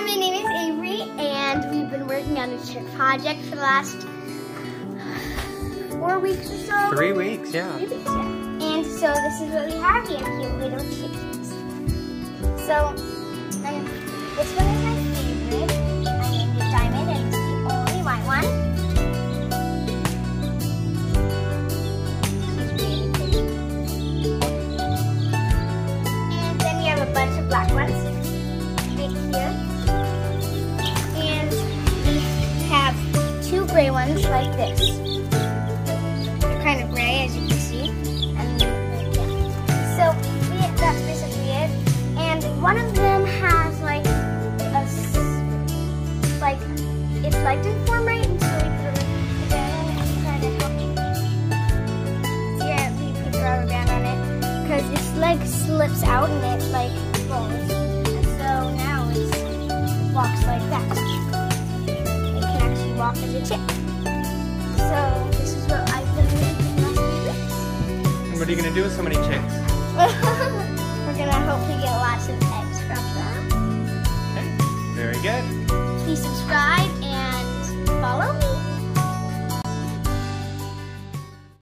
My name is Avery, and we've been working on a trick project for the last four weeks or so. Three weeks, yeah. Three weeks, yeah. And so this is what we have here, cute little chickies. So, um, this one ones like this. They're kind of gray, as you can see. And yeah. So that's basically it. And one of them has like a like it's like in form right, and we put a rubber band on it because its leg slips out and it like rolls. And so now it walks like that. It can actually walk as a chick. So this is what I've been making the last few weeks. And what are you gonna do with so many chicks? We're gonna hopefully get lots of eggs from them. Okay, very good. Please subscribe.